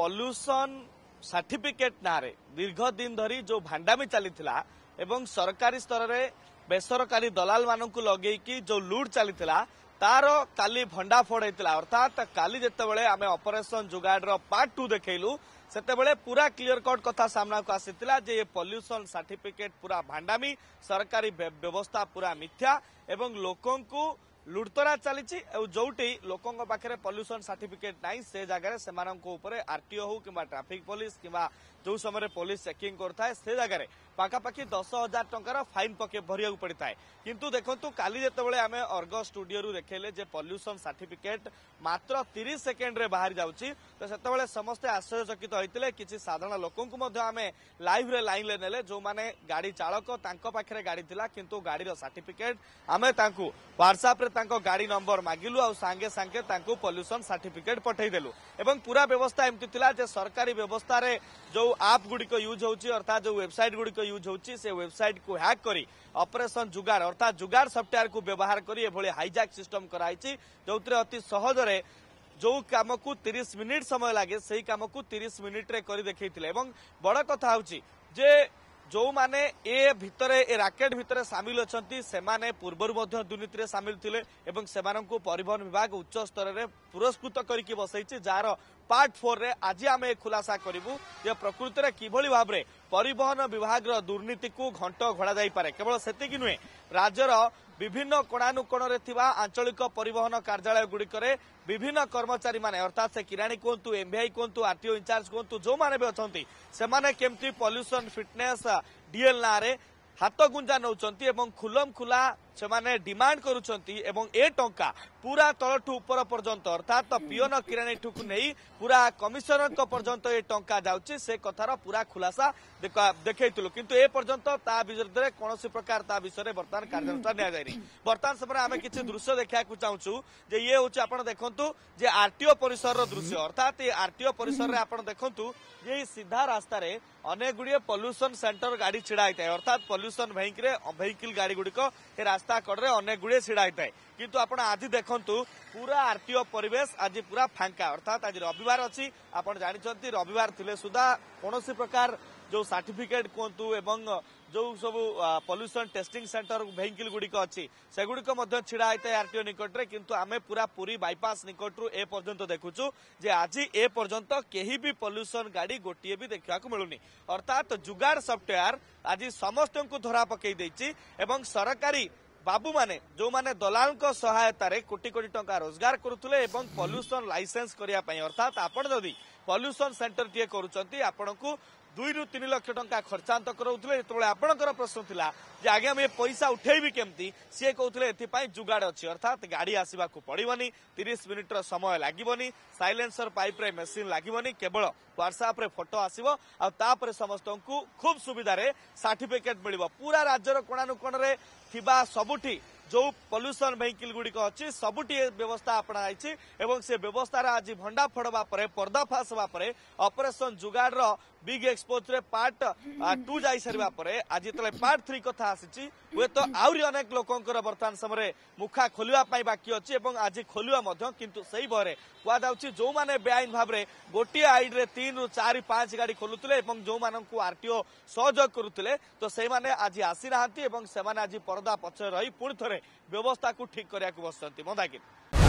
Pollution certificate ନାଁରେ ଦୀର୍ଘ ଦିନ ଧରି ଯୋଉ ଭାଣ୍ଡାମି ଚାଲିଥିଲା ଏବଂ ସରକାରୀ ସ୍ତରରେ ବେସରକାରୀ ଦଲାଲ ମାନଙ୍କୁ ଲଗେଇକି ଯୋଉ ଲୁଟ୍ ଚାଲିଥିଲା ତାର କାଲି ଭଣ୍ଡାଫୋଡ ହେଇଥିଲା। ଅର୍ଥାତ୍ କାଲି ଯେତେବେଳେ ଆମେ ଅପରେସନ ଯୁଗାଡର ପାର୍ଟ ଟୁ ଦେଖେଇଲୁ ସେତେବେଳେ ପୁରା କ୍ଲିୟର କଟ୍ କଥା ସାମ୍ନାକୁ ଆସିଥିଲା ଯେ ଏ ପଲ୍ୟୁସନ ସାର୍ଟିଫିକେଟ ପୁରା ଭାଣ୍ଡାମି ସରକାରୀ ବ୍ୟ- ବ୍ୟବସ୍ଥା ପୁରା ମିଥ୍ୟା ଏବଂ ଲୋକଙ୍କୁ লুটতরা চালিছি যেটি লোক পাখে পল্যুসন সার্টিফিকেট নাই সে জায়গায় সে উপরে আরটিও হো কিংবা ট্রাফিক পুলিশ কিংবা যে সময় পুলিশ চেকিং করুথায় সে জায়গায় পাখাপাখি দশ হাজার টাকার ফাইন পকাই ভরিয়া পড়ে কিন্তু দেখুন কালি যেতবে আমি অর্গ স্টুডিও দেখাইলে যে পল্যুসন সার্টিফিকেট মাত্র তিরিশ সেকেন্ডে বাহারি যাচ্ছি তো সেতবে সমস্ত আশ্চর্যচকিত হয়েছে কিছু সাধারণ লোক আমি লাইভ রে লাইন নেলে যে গাড়ি চালক তাঁর পাখে গাড়ি লা কিন্তু গাড়ির সার্টিফিকেট আমি তাঁকু হোয়াটসআপে তাঁর গাড়ি নম্বর মাগিলু আগে সাগে তাঁর পল্যুশন সার্টিফিকেট পঠাই দেলু এবং পুরা ব্যবস্থা এমতি লা যে সরকারি ব্যবস্থার যে আপ গুড় ইউজ হচ্ছে অর্থাৎ যে ওয়েবসাইট গুড় ইউজ হচ্ছে সে ওয়েবসাইট কু হ্যাক করে অপরেশন যুগার অর্থাৎ যুগার সফটওয়্যার কু ব্যবহার করে এভাবে হাইজাক সিস্টম করা হয়েছে যে অতি সহজরে যে কামকু তিরিশ মিনিট সময় লাগে সেই কামকু তিরিশ মিনিট্রে করে দেখাই এবং বড় কথা হচ্ছে যে ଯୋଉମାନେ ଏ ଭିତରେ ଏ ରାକେଟ ଭିତରେ ସାମିଲ ଅଛନ୍ତି ସେମାନେ ପୂର୍ବରୁ ମଧ୍ୟ ଦୁର୍ନୀତିରେ ସାମିଲ ଥିଲେ ଏବଂ ସେମାନଙ୍କୁ ପରିବହନ ବିଭାଗ ଉଚ୍ଚ ସ୍ତରରେ ପୁରସ୍କୃତ କରିକି ବସାଇଛି ଯାହାର ପାର୍ଟ ଫୋରରେ ଆଜି ଆମେ ଖୁଲାସା କରିବୁ ଯେ ପ୍ରକୃତରେ କିଭଳି ଭାବରେ ପରିବହନ ବିଭାଗର ଦୁର୍ନୀତିକୁ ଘଣ୍ଟ ଘୋଡ଼ା ଯାଇପାରେ। କେବଳ ସେତିକି ନୁହେଁ ରାଜ୍ୟର ବିଭିନ୍ନ କୋଣାନୁକୋଣରେ ଥିବା ଆଞ୍ଚଳିକ ପରିବହନ କାର୍ଯ୍ୟାଳୟ ଗୁଡ଼ିକରେ ବିଭିନ୍ନ କର୍ମଚାରୀମାନେ ଅର୍ଥାତ୍ ସେ କିରାଣୀ କୁହନ୍ତୁ ଏମ୍ଭିଆଇ କୁହନ୍ତୁ ଆରଟିଓ ଇନଚାର୍ଜ କୁହନ୍ତୁ ଯୋଉମାନେ ବି ଅଛନ୍ତି ସେମାନେ କେମିତି ପଲ୍ୟୁସନ ଫିଟନେସ୍ ଡିଏଲ୍ ନାଁରେ ହାତ ଗୁଞ୍ଜା ନେଉଛନ୍ତି ଏବଂ ଖୁଲମ ଖୁଲା ସେମାନେ ଡିମାଣ୍ଡ କରୁଛନ୍ତି ଏବଂ ଏ ଟଙ୍କା ପୁରା ତଳଠୁ ଉପର ପର୍ଯ୍ୟନ୍ତ ଅର୍ଥାତ୍ ପିଅନ କିରାଣୀଠୁକୁ ନେଇ ପୁରା କମିଶନରଙ୍କ ପର୍ଯ୍ୟନ୍ତ ଏ ଟଙ୍କା ଯାଉଛି। ସେ କଥାର ପୁରା ଖୁଲାସା ଦେଖ- ଦେଖେଇଥିଲୁ। କିନ୍ତୁ ଏ ପର୍ଯ୍ୟନ୍ତ ତା ବିରୁଦ୍ଧରେ କୌଣସି ପ୍ରକାର ତା ବିଷୟରେ ବର୍ତ୍ତମାନ କାର୍ଯ୍ୟାନୁଷ୍ଠାନ ନିଆଯାଇନି। ବର୍ତ୍ତମାନ ସମୟରେ ଆମେ କିଛି ଦୃଶ୍ୟ ଦେଖିବାକୁ ଚାହୁଁଛୁ ଯେ ଇଏ ହଉଛି ଆପଣ ଦେଖନ୍ତୁ ଯେ ଆରଟିଓ ପରିସରର ଦୃଶ୍ୟ। ଅର୍ଥାତ୍ ଏ ଆରଟିଓ ପରିସରରେ ଆପଣ ଦେଖନ୍ତୁ ଯେ ଏଇ ସିଧା ରାସ୍ତାରେ ଅନେକ ଗୁଡିଏ ପଲ୍ୟୁସନ ସେଣ୍ଟର ଗାଡି ଛିଡା ହେଇଥାଏ। ଅର୍ଥାତ୍ ପଲ୍ୟୁସନ ଭେହିକିଲ ଭେହିକିଲ ଗାଡି ଗୁଡିକ ଏ ରାସ୍ତା କଡରେ ଅନେକ ଗୁଡିଏ ଛିଡା ହେଇଥାଏ। କିନ୍ତୁ ଆପଣ ଆଜି ଦେଖନ୍ତୁ ପୁରା ଆରଟିଓ ପରିବେଶ ଆଜି ପୁରା ଫାଙ୍କା। ଅର୍ଥାତ୍ ଆଜି ରବିବାର ଅଛି। ଆପଣ ଜାଣିଛନ୍ତି ରବିବାର ଥିଲେ ସୁଦ୍ଧା କୌଣସି ପ୍ରକାର ଯୋଉ ସାର୍ଟିଫିକେଟ କୁହନ୍ତୁ ଏବଂ ଯୋଉ ସବୁ ପଲ୍ୟୁସନ ଟେଷ୍ଟିଂ ସେଣ୍ଟର ଭେହିକିଲ ଗୁଡିକ ଅଛି ସେଗୁଡିକ ମଧ୍ୟ ଛିଡା ହେଇଥାଏ ଆରଟିଓ ନିକଟରେ। କିନ୍ତୁ ଆମେ ପୁରା ପୁରୀ ବାଇପାସ୍ ନିକଟରୁ ଏ ପର୍ଯ୍ୟନ୍ତ ଦେଖୁଛୁ ଯେ ଆଜି ଏ ପର୍ଯ୍ୟନ୍ତ କେହି ବି ପଲ୍ୟୁସନ ଗାଡି ଗୋଟିଏ ବି ଦେଖିବାକୁ ମିଳୁନି। ଅର୍ଥାତ୍ ଜୁଗାଡ ସଫ୍ଟୱେୟାର ଆଜି ସମସ୍ତଙ୍କୁ ଧରା ପକେଇ ଦେଇଛି ଏବଂ ସରକାରୀ ବାବୁମାନେ ଯୋଉମାନେ ଦଲାଲଙ୍କ ସହାୟତାରେ କୋଟି କୋଟି ଟଙ୍କା ରୋଜଗାର କରୁଥିଲେ ଏବଂ ପଲ୍ୟୁସନ ଲାଇସେନ୍ସ କରିବା ପାଇଁ ଅର୍ଥାତ୍ ଆପଣ ଯଦି ପଲ୍ୟୁସନ ସେଣ୍ଟରଟିଏ କରୁଛନ୍ତି ଆପଣଙ୍କୁ ଦୁଇରୁ ତିନି ଲକ୍ଷ ଟଙ୍କା ଖର୍ଚ୍ଚାନ୍ତ କରାଉଥିଲେ। ଯେତେବେଳେ ଆପଣଙ୍କର ପ୍ରଶ୍ନ ଥିଲା ଯେ ଆଜ୍ଞା ମୁଁ ଏ ପଇସା ଉଠେଇବି କେମିତି? ସିଏ କହୁଥିଲେ ଏଥିପାଇଁ ଯୁଗାଡ଼ ଅଛି। ଅର୍ଥାତ୍ ଗାଡି ଆସିବାକୁ ପଡିବନି ତିରିଶ ମିନିଟ୍ର ସମୟ ଲାଗିବନି ସାଇଲେନ୍ସର ପାଇପ୍ରେ ମେସିନ୍ ଲାଗିବନି କେବଳ ହ୍ୱାଟ୍ସଆପ୍ରେ ଫଟୋ ଆସିବ ଆଉ ତାପରେ ସମସ୍ତଙ୍କୁ ଖୁବ୍ ସୁବିଧାରେ ସାର୍ଟିଫିକେଟ ମିଳିବ। ପୁରା ରାଜ୍ୟର କୋଣାନୁକୋଣରେ ଥିବା ସବୁଠି ଯୋଉ ପଲ୍ୟୁସନ ଭେହିକିଲ ଗୁଡିକ ଅଛି ସବୁଠି ବ୍ୟବସ୍ଥା ଆପଣା ଯାଇଛି ଏବଂ ସେ ବ୍ୟବସ୍ଥାର ଆଜି ଭଣ୍ଡା ଫଡବା ପରେ ପର୍ଦ୍ଦାଫାଶ ହେବା ପରେ ଅପରେସନ ଯୁଗାଡର ବିଗ୍ ଏକ୍ସପୋଜରେ ପାର୍ଟ ଟୁ ଯାଇସାରିବା ପରେ ଆଜି ଯେତେବେଳେ ପାର୍ଟ ଥ୍ରୀ କଥା ଆସିଛି ହୁଏତ ଆହୁରି ଅନେକ ଲୋକଙ୍କର ବର୍ତ୍ତମାନ ସମୟରେ ମୁଖା ଖୋଲିବା ପାଇଁ ବାକି ଅଛି ଏବଂ ଆଜି ଖୋଲିବା ମଧ୍ୟ କିନ୍ତୁ ସେଇ ଭୟରେ କୁହାଯାଉଛି ଯୋଉମାନେ ବେଆଇନ ଭାବରେ ଗୋଟିଏ ଆଇଡିରେ ତିନିରୁ ଚାରି ପାଞ୍ଚ ଗାଡି ଖୋଲୁଥିଲେ ଏବଂ ଯୋଉମାନଙ୍କୁ ଆରଟିଓ ସହଯୋଗ କରୁଥିଲେ ତ ସେଇମାନେ ଆଜି ଆସିନାହାନ୍ତି ଏବଂ ସେମାନେ ଆଜି ପରଦା ପଛରେ ରହି ପୁଣି ଥରେ ବ୍ୟବସ୍ଥାକୁ ଠିକ କରିବାକୁ ବସିଛନ୍ତି। ମନ୍ଦାକିନି।